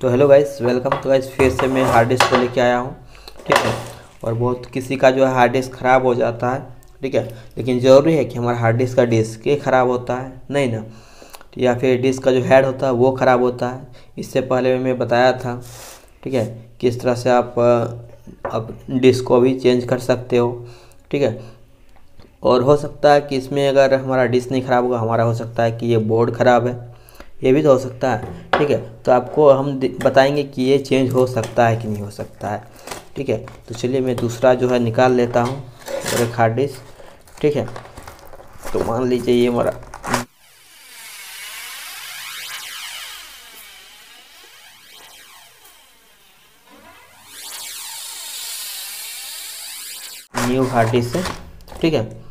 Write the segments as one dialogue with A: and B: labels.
A: तो hello guys welcome तो guys फिर से मैं हार्ड डिस्क को लेके आया हूँ, ठीक है? और बहुत किसी का जो है हार्ड डिस्क ख़राब हो जाता है, ठीक है? लेकिन ज़रूरी है कि हमारा हार्ड डिस्क का डिस्क ही ख़राब होता है, नहीं ना? या फिर डिस्क का जो हेड होता है, वो ख़राब होता है। इससे पहले मैं बताया था, ठीक है? किस तरह से आप अब डिस्क को भी चेंज कर सकते हो, ठीक है? और हो सकता है कि इसमें अगर हमारा डिस्क नहीं ख़राब होगा, हमारा हो सकता है कि ये बोर्ड ख़राब है। ये भी तो हो सकता है, ठीक है? तो आपको हम बताएँगे कि ये चेंज हो सकता है कि नहीं हो सकता है, ठीक है? तो चलिए मैं दूसरा जो है निकाल लेता हूँ एक हार्ड डिस्क ठीक है? तो मान लीजिए ये हमारा न्यू हार्ड डिस्क है, ठीक है?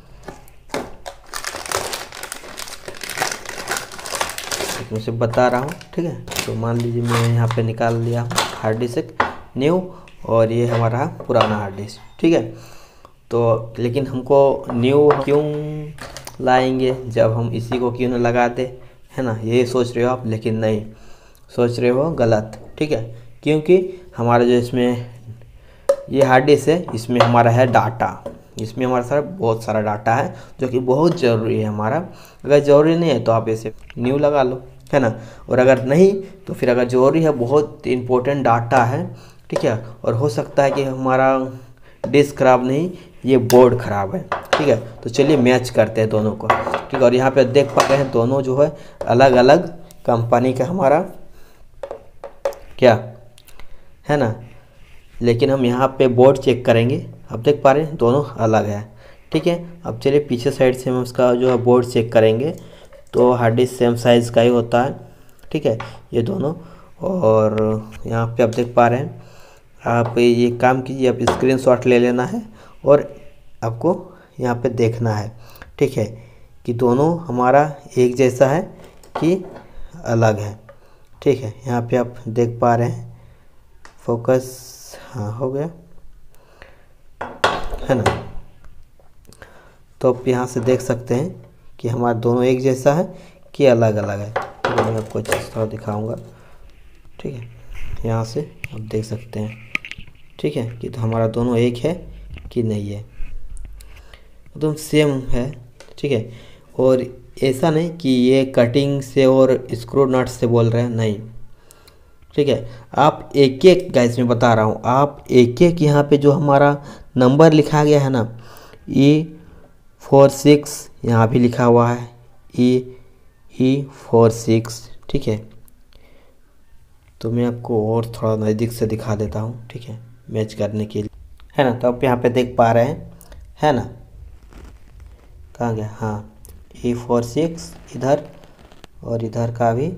A: मैं से बता रहा हूँ, ठीक है? तो मान लीजिए मैं यहाँ पे निकाल लिया हार्ड डिस्क न्यू और ये हमारा पुराना हार्ड डिस्क ठीक है? तो लेकिन हमको न्यू क्यों लाएँगे जब हम इसी को क्यों ना लगा दे, है ना? ये सोच रहे हो आप, लेकिन नहीं, सोच रहे हो गलत, ठीक है? क्योंकि हमारा जो इसमें, ये हार्ड डिस्क है, इसमें हमारा है डाटा इसमें हमारा सारा, बहुत सारा डाटा है, जो कि बहुत ज़रूरी है हमारा। अगर ज़रूरी नहीं है तो आप इसे न्यू लगा लो। है ना? और अगर नहीं तो फिर अगर ज़रूरी है, बहुत इम्पोर्टेंट डाटा है, ठीक है? और हो सकता है कि हमारा डिस्क ख़राब नहीं, ये बोर्ड ख़राब है, ठीक है? तो चलिए मैच करते हैं दोनों को, ठीक है? और यहाँ पे देख पा रहे हैं दोनों जो है अलग अलग कंपनी का हमारा क्या? है ना? लेकिन हम यहाँ पे बोर्ड चेक करेंगे। अब देख पा रहे हैं दोनों अलग है, ठीक है? अब चलिए पीछे साइड से हम उसका जो है बोर्ड चेक करेंगे। तो हार्ड डिस्क सेम साइज़ का ही होता है, ठीक है? ये दोनों, और यहाँ पे आप देख पा रहे हैं, आप ये काम कीजिए, आप स्क्रीन शॉट ले लेना है, और आपको यहाँ पे देखना है, ठीक है? कि दोनों हमारा एक जैसा है कि अलग है, ठीक है? यहाँ पे आप देख पा रहे हैं फोकस हाँ हो गया, है ना? तो आप यहाँ से देख सकते हैं कि हमारा दोनों एक जैसा है, कि अलग अलग है। तो मैं आपको थोड़ा दिखाऊँगा। ठीक है? यहाँ से आप देख सकते हैं। ठीक है? कि तो हमारा दोनों एक है कि नहीं है। एकदम सेम है। ठीक है? और ऐसा नहीं कि ये कटिंग से और स्क्रू नट से बोल रहे हैं। नहीं। ठीक है? आप एक एक गैस में बता रहा हूँ। आप एक एक यहाँ पे जो हमारा नंबर लिखा गया है ना ई फोर सिक्स यहाँ भी लिखा हुआ है ई ई फोर सिक्स ठीक है? तो मैं आपको और थोड़ा नज़दीक से दिखा देता हूँ, ठीक है? मैच करने के लिए। है ना? तो आप यहाँ पे देख पा रहे हैं, है ना? कहाँ गया? हाँ ई फोर सिक्स इधर और इधर का भी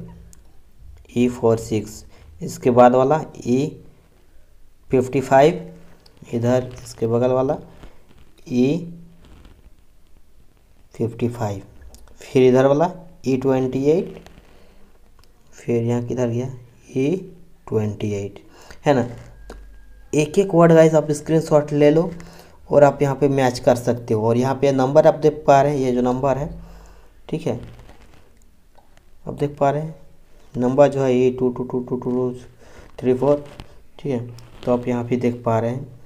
A: ई फोर सिक्स इसके बाद वाला ई फिफ्टी फाइव इधर, इसके बगल वाला ई फिफ्टी फाइव फिर इधर वाला ई ट्वेंटी एट फिर यहाँ किधर गया? ई ट्वेंटी एट है ना? तो एक एक वर्ड गाइस आप स्क्रीन शॉट ले लो और आप यहाँ पे मैच कर सकते हो। और यहाँ पे नंबर आप देख पा रहे हैं, ये जो नंबर है, ठीक है? आप देख पा रहे हैं? नंबर जो है A two two two two two three four ठीक है? तो आप यहाँ पे देख पा रहे हैं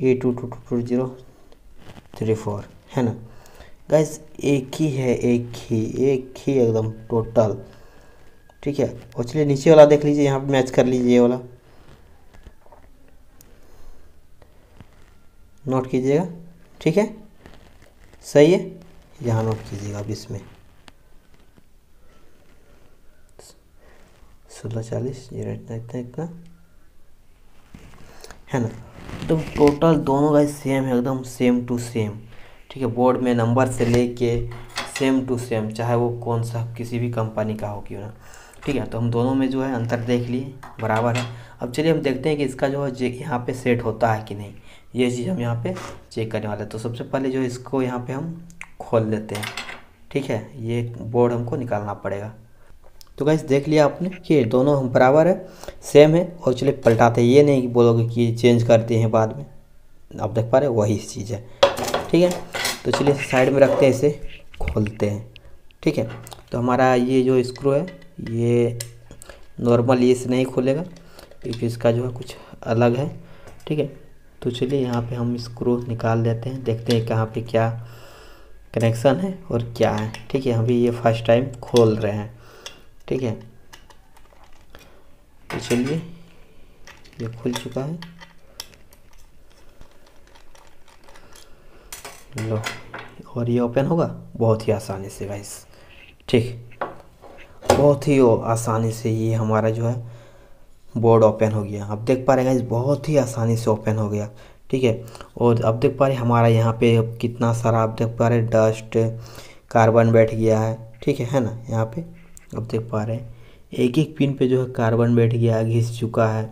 A: A two two two two zero three four है ना? गैस एक ही है, एक ही एक ही एकदम टोटल ठीक है? और चलिए नीचे वाला देख लीजिए, यहाँ पे मैच कर लीजिए ये वाला। नोट कीजिएगा। ठीक है? सही है? यहाँ नोट कीजिएगा अब इसमें। सोलह चालीस ज़ीरो इतना इतना इतना। है ना? एकदम टोटल दोनों का सेम है, एकदम सेम टू सेम ठीक है बोर्ड में नंबर से लेके सेम टू सेम चाहे वो कौन सा किसी भी कंपनी का हो, क्यों ना। ठीक है तो हम दोनों में जो है अंतर देख लिए, बराबर है। अब चलिए हम देखते हैं कि इसका जो है यहाँ पे सेट होता है कि नहीं। ये चीज़ हम यहाँ पे चेक करने वाले हैं। तो सबसे पहले जो इसको यहाँ पे हम खोल लेते हैं। ठीक है, ये बोर्ड हमको निकालना पड़ेगा। तो गैस देख लिया आपने कि दोनों हम बराबर है सेम है। और चलिए पलटाते ये नहीं बोलोगे कि चेंज करते हैं बाद में। आप देख पा रहे वही चीज़ है। ठीक है? तो चलिए साइड में रखते हैं इसे, खोलते हैं। ठीक है? तो हमारा ये जो स्क्रू है, ये नॉर्मल ये से नहीं खोलेगा, क्योंकि इसका जो है कुछ अलग है। ठीक है? तो चलिए यहाँ पे हम स्क्रू निकाल देते हैं, देखते हैं कहाँ पे क्या कनेक्शन है और क्या है। ठीक है? अभी ये फ़र्स्ट टाइम खोल रहे हैं। ठीक है? तो चलिए, ये खुल चुका है। लो। और ये ओपन होगा? बहुत ही आसानी से गाइस ठीक। बहुत ही आसानी से ये हमारा जो है बोर्ड ओपन हो गया। अब देख पा रहे हैं बहुत ही आसानी से ओपन हो गया। ठीक है? और अब देख पा रहे हमारा यहाँ पे कितना सारा, आप देख पा रहे डस्ट कार्बन बैठ गया है। ठीक है है ना? यहाँ पे अब देख पा रहे हैं, एक एक पिन पे जो है कार्बन बैठ गया, घिस चुका है।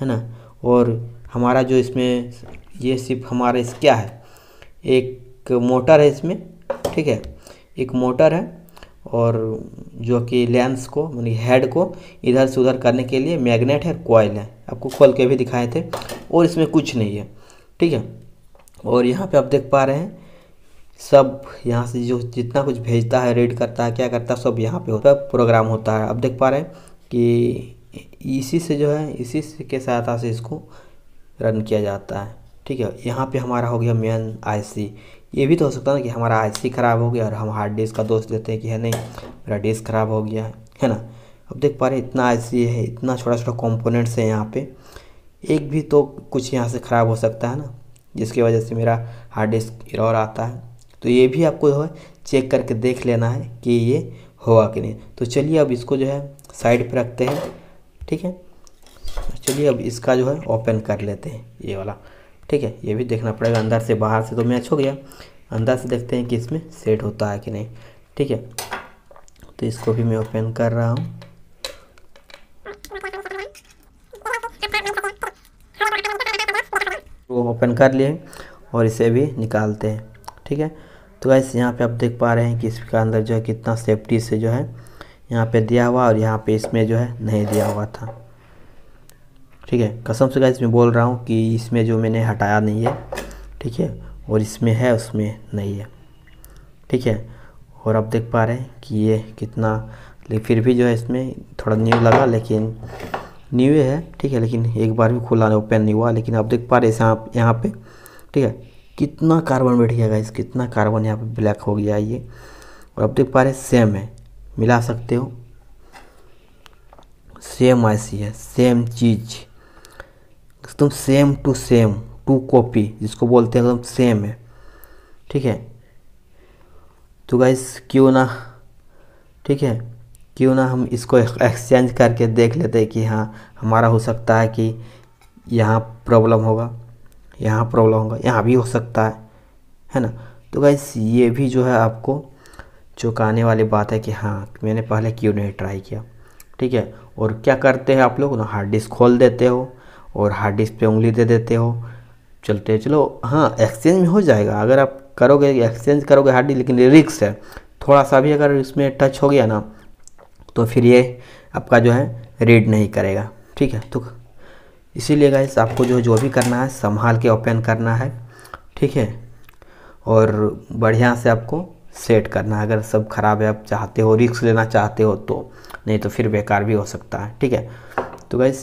A: है ना? और हमारा जो इसमें, ये सिर्फ़ हमारा, इस क्या है? एक मोटर है इसमें, ठीक है? एक मोटर है और जो कि लेंस को, यानी हेड को इधर से उधर करने के लिए मैग्नेट है कॉयल है। आपको खोल के भी दिखाए थे और इसमें कुछ नहीं है, ठीक है? और यहाँ पे आप देख पा रहे हैं, सब यहाँ से जो जितना कुछ भेजता है, रीड करता है, क्या करता है, सब यहाँ पे होता है, प्रोग्राम होता है। अब देख पा रहे हैं कि इसी से जो है, इसी से के सहायता से इसको रन किया जाता है। ठीक है, यहाँ पे हमारा हो गया मेन आईसी ये भी तो हो सकता है ना कि हमारा आईसी ख़राब हो गया और हम हार्ड डिस्क का दोष देते हैं कि है नहीं, मेरा डिस्क ख़राब हो गया, है ना? अब देख पा रहे इतना आईसी है, इतना छोटा छोटा कंपोनेंट्स है यहाँ पे। एक भी तो कुछ यहाँ से ख़राब हो सकता है ना, जिसकी वजह से मेरा हार्ड डिस्क इरर आता है। तो ये भी आपको जो है चेक करके देख लेना है कि ये होगा कि नहीं। तो चलिए अब इसको जो है साइड पर रखते हैं, ठीक है? चलिए अब इसका जो है ओपन कर लेते हैं, ये वाला। ठीक है, ये भी देखना पड़ेगा अंदर से, बाहर से तो मैच हो गया। अंदर से देखते हैं कि इसमें सेट होता है कि नहीं। ठीक है तो इसको भी मैं ओपन कर रहा हूँ। वो ओपन कर लिए और इसे भी निकालते हैं। ठीक है तो गैस यहाँ पे आप देख पा रहे हैं कि इसके अंदर जो है कितना सेफ्टी से जो है यहाँ पे दिया हुआ और यहाँ पे इसमें जो है नहीं दिया हुआ था। ठीक है? कसम से गाइस मैं बोल रहा हूँ कि इसमें जो मैंने हटाया नहीं है, ठीक है? और इसमें है, उसमें नहीं है, ठीक है? और आप देख पा रहे हैं कि ये कितना लेकिन फिर भी जो है इसमें थोड़ा न्यू लगा, लेकिन न्यू है, ठीक है? लेकिन एक बार भी खुला नहीं ओपन नहीं हुआ, लेकिन आप देख पा रहे हैं यहाँ पे, ठीक है? कितना कार्बन बैठ गया गाइस कितना कार्बन यहाँ पे ब्लैक हो गया ये। और आप देख पा रहे सेम है, मिला सकते हो? सेम ऐसी है सेम चीज़। एकदम same to same to copy जिसको बोलते हैं एकदम सेम है। ठीक है? तो गाइस क्यों ना, ठीक है? क्यों ना हम इसको एक्सचेंज करके देख लेते हैं कि हाँ हमारा हो सकता है कि यहाँ प्रॉब्लम होगा, यहाँ प्रॉब्लम होगा, यहाँ भी हो सकता है है ना? तो गैस ये भी जो है आपको चुकाने वाली बात है कि हाँ मैंने पहले क्यों नहीं ट्राई किया? ठीक है? और क्या करते हैं आप लोग? ना हार्ड डिस्क खोल देते हो और हार्ड डिस्क पे उंगली दे देते हो। चलते चलो हाँ एक्सचेंज में हो जाएगा। अगर आप करोगे एक्सचेंज करोगे हार्ड डिस्क लेकिन रिक्स है। थोड़ा सा भी अगर इसमें टच हो गया ना तो फिर ये आपका जो है रीड नहीं करेगा। ठीक है तो इसीलिए गाइस आपको जो जो भी करना है, संभाल के ओपन करना है। ठीक है, और बढ़िया से आपको सेट करना है। अगर सब ख़राब है, आप चाहते हो रिक्स लेना चाहते हो तो नहीं तो फिर बेकार भी हो सकता है। ठीक है तो गैस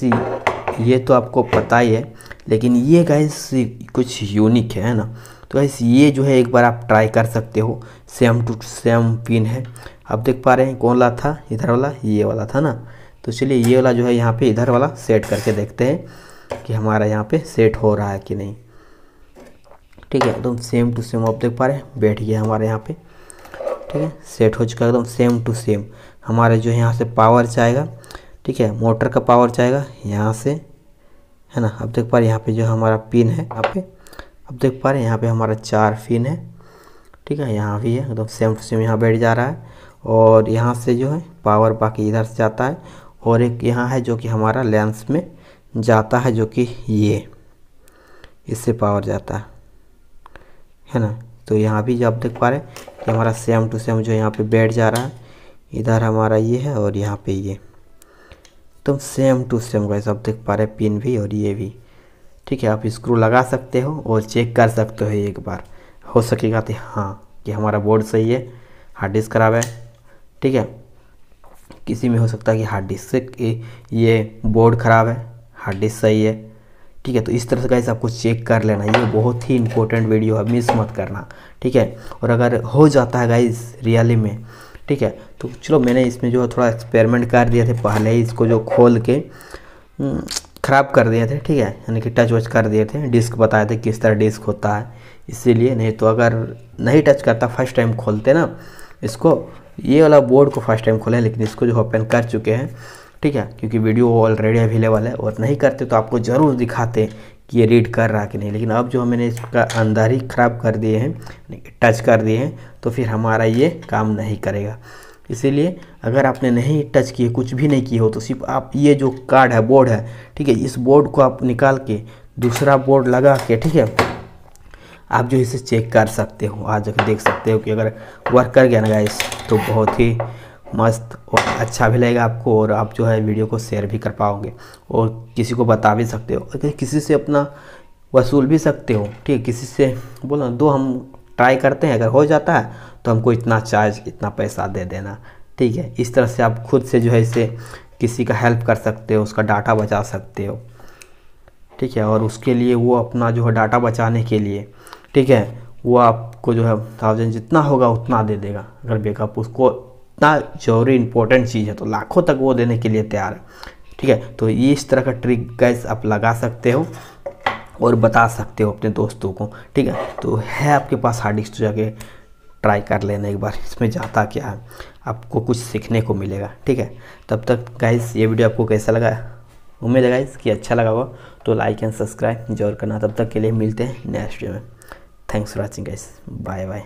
A: ये तो आपको पता ही है, लेकिन ये गैस कुछ यूनिक है ना? तो गैस ये जो है एक बार आप ट्राई कर सकते हो सेम टू सेम पिन है। आप देख पा रहे हैं कौन वाला था? इधर वाला, ये वाला था ना? तो चलिए, ये वाला जो है यहाँ पे इधर वाला सेट करके देखते हैं कि हमारा यहाँ पे सेट हो रहा है कि नहीं। ठीक है, एकदम सेम टू सेम आप देख पा रहे हैं, बैठ गया हमारे यहाँ पे। ठीक है सेट हो चुका है, एकदम सेम टू सेम हमारे जो है यहाँ से पावर जाएगा ठीक है, मोटर का पावर जाएगा यहाँ से, है ना? अब देख पा रहे यहाँ पे जो हमारा पिन है, यहाँ पे, अब देख पा रहे हैं यहाँ पे हमारा चार पिन है, ठीक है? यहाँ भी है, एकदम सेम टू सेम यहाँ बैठ जा रहा है और यहाँ से जो है पावर बाकी इधर से जाता है और एक यहाँ है जो कि हमारा लेंस में जाता है जो कि ये, इससे पावर जाता है है ना? तो यहाँ भी जो आप देख पा रहे हैं कि हमारा सेम टू सेम जो यहाँ पे बैठ जा रहा है, इधर हमारा ये है और यहाँ पे ये। तो सेम टू सेम वैसे आप देख पा रहे हैं पिन भी और ये भी। ठीक है, आप स्क्रू लगा सकते हो और चेक कर सकते हो एक बार। हो सकेगा तो हाँ कि हमारा बोर्ड सही है। हार्ड डिस्क खराब है। ठीक है? किसी में हो सकता है कि हार्ड डिस्क ये बोर्ड ख़राब है। हार्ड डिस्क सही है। ठीक है तो इस तरह से गाइस आपको चेक कर लेना। ये बहुत ही इंपॉर्टेंट वीडियो है। मिस मत करना। ठीक है? और अगर हो जाता है गाइस रियली में ठीक है? तो चलो मैंने इसमें जो है थोड़ा एक्सपेरिमेंट कर दिए थे पहले ही इसको जो खोल के हम्म, ख़राब कर दिए थे ठीक है? यानी कि टच वच कर दिए थे डिस्क बताए थे किस तरह डिस्क होता है। इसीलिए नहीं तो अगर नहीं टच करता फ़र्स्ट टाइम खोलते ना इसको ये वाला बोर्ड को फ़र्स्ट टाइम खोले लेकिन इसको जो ओपन कर चुके हैं ठीक है? क्योंकि वीडियो ऑलरेडी अवेलेबल है और नहीं करते तो आपको ज़रूर दिखाते कि ये रीड कर रहा कि नहीं। लेकिन अब जो मैंने इसका अंदर ही ख़राब कर दिए हैं टच कर दिए हैं तो फिर हमारा ये काम नहीं करेगा। इसीलिए अगर आपने नहीं टच किए, कुछ भी नहीं किए हो तो सिर्फ़ आप ये जो कार्ड है बोर्ड है, ठीक है, इस बोर्ड को आप निकाल के दूसरा बोर्ड लगा के, ठीक है, आप जो इसे चेक कर सकते हो। आज देख सकते हो कि अगर वर्क कर गया ना गाइस तो बहुत ही मस्त और अच्छा भी लगेगा आपको और आप जो है वीडियो को शेयर भी कर पाओगे और किसी को बता भी सकते हो। अगर किसी से अपना वसूल भी सकते हो, ठीक है, किसी से बोलो, दो, हम ट्राई करते हैं, अगर हो जाता है तो हमको इतना चार्ज इतना पैसा दे देना। ठीक है, इस तरह से आप खुद से जो है इसे किसी का हेल्प कर सकते हो, उसका डाटा बचा सकते हो। ठीक है, और उसके लिए वो अपना जो है डाटा बचाने के लिए, ठीक है, वो आपको जो है थाउज़ेंड जितना होगा उतना दे देगा। अगर बेकअप उसको इतना ज़रूरी इंपॉर्टेंट चीज़ है तो लाखों तक वो देने के लिए तैयार है। ठीक है? तो ये इस तरह का ट्रिक गैस आप लगा सकते हो और बता सकते हो अपने दोस्तों को। ठीक है? तो है आपके पास हार्ड डिस्क तो जाके ट्राई कर लेना एक बार। इसमें जाता क्या है? आपको कुछ सीखने को मिलेगा। ठीक है? तब तक गाइस ये वीडियो आपको कैसा लगा? उम्मीद है गाइस कि अच्छा लगा हो तो लाइक एंड सब्सक्राइब ज़रूर करना। तब तक के लिए मिलते हैं नेक्स्ट वीडियो में। Thanks for watching guys bye bye